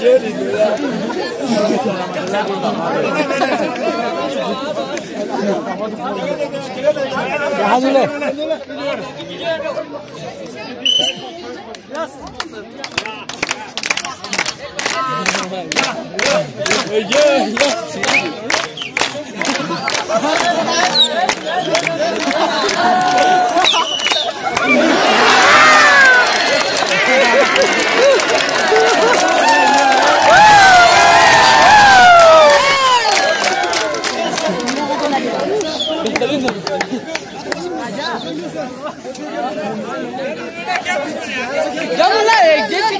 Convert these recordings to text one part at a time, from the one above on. Hazırlı. Yeah, yeah. जंगला एक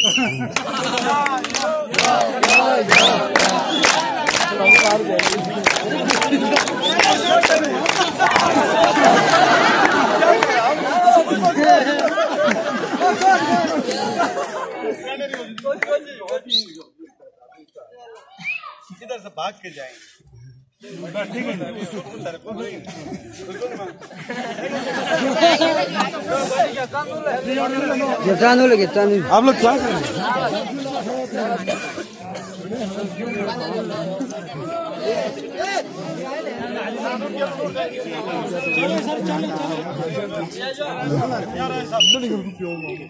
इधर से भाग के जाएंगे ठीक है सर किसान हो ले किसान आप लोग क्या कर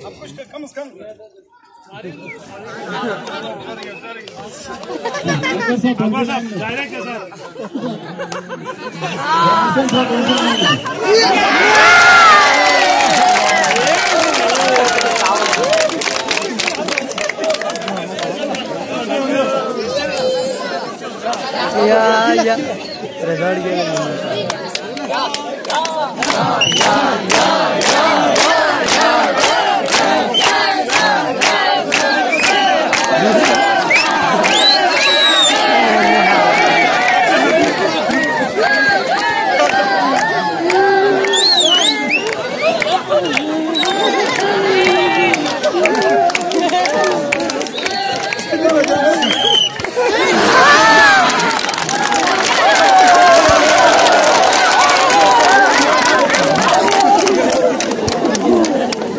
अब कुछ कम से कम Abbas abi direkt yazar. या या रिजल्ट के लिए या या या